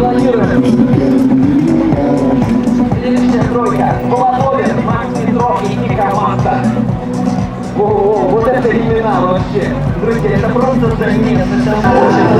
Давайте поаплодируем. Следующая тройка. Голодовин, Макс Петров и Ника Маса. О, вот это имена вообще. Друзья, это просто замес. Это очень